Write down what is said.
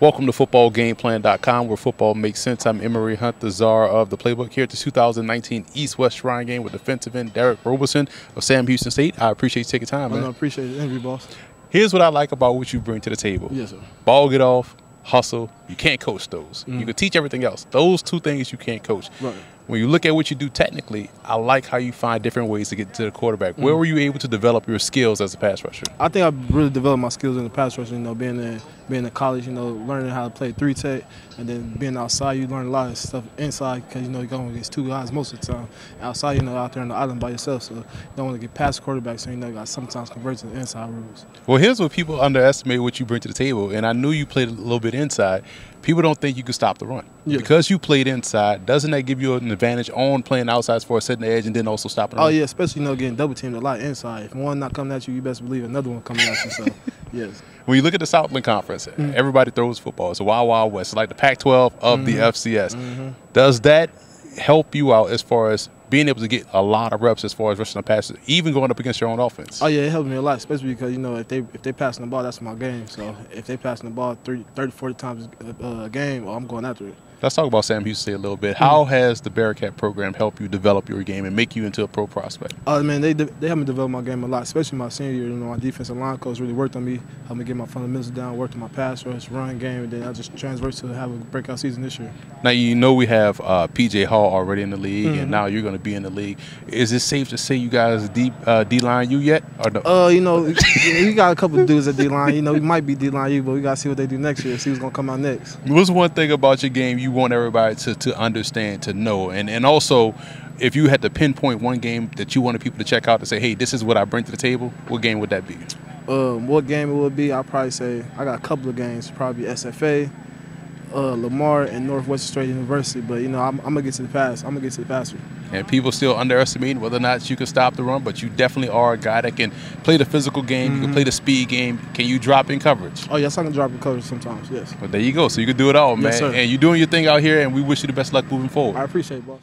Welcome to footballgameplan.com where football makes sense. I'm Emory Hunt, the czar of the playbook here at the 2019 East West Shrine game with defensive end Derick Roberson of Sam Houston State. I appreciate you taking time, I man. know, appreciate the interview, boss. Here's what I like about what you bring to the table. Yes, sir. Ball get off, hustle. You can't coach those. Mm. You can teach everything else. Those two things you can't coach. Right. When you look at what you do technically, I like how you find different ways to get to the quarterback. Mm. Where were you able to develop your skills as a pass rusher? I think I really developed my skills in the pass rusher. You know, being in being in college, you know, learning how to play three tech, and then being outside, you learn a lot of stuff inside because you know you're going against two guys most of the time. Outside, you know, out there on the island by yourself, so you don't want to get past quarterbacks. So you know, you got sometimes convert to the inside rules. Well, here's what people underestimate what you bring to the table, and I knew you played a little bit inside. People don't think you can stop the run Yeah. because you played inside. Doesn't that give you an advantage on playing outside for setting the edge and then also stopping? Oh yeah, especially you know getting double teamed a lot inside. If one not coming at you, you best believe another one coming at you. So yes. When you look at the Southland Conference, Mm-hmm. everybody throws football. It's a wild, wild west. It's like the Pac-12 of the Mm-hmm. FCS. Does that help you out as far as being able to get a lot of reps as far as rushing the passes, even going up against your own offense? Oh yeah, it helped me a lot, especially because you know if they if they passing the ball, that's my game. So if they passing the ball 30, 30 40 times a, a game, well, I'm going after it. Let's talk about Sam Houston a little bit. Mm-hmm. How has the Bearcat program helped you develop your game and make you into a pro prospect? Uh, man, they they helped me develop my game a lot, especially my senior year. You know, my defensive line coach really worked on me, helped me get my fundamentals down, worked on my pass rush, run game, and then I just transferred to have a breakout season this year. Now you know we have uh, PJ Hall already in the league, Mm-hmm. and now you're going to be in the league. Is it safe to say you guys deep uh, D line you yet, or no? Uh, you know, we got a couple dudes at D line. You know, we might be D line you, but we gotta see what they do next year. See who's gonna come out next. What's one thing about your game you want everybody to, to understand, to know, and and also, if you had to pinpoint one game that you wanted people to check out to say, hey, this is what I bring to the table, what game would that be? Um, what game it would be? I'll probably say I got a couple of games. Probably SFA, uh, Lamar, and Northwestern State University. But you know, I'm, I'm gonna get to the pass. I'm gonna get to the passer. And people still underestimate whether or not you can stop the run, but you definitely are a guy that can play the physical game, you can play the speed game. Can you drop in coverage? Oh yes, I can drop a coverage sometimes. Yes, But there you go. So you can do it all, man. Yes. And you're doing your thing out here, and we wish you the best luck moving forward. I appreciate it, boss.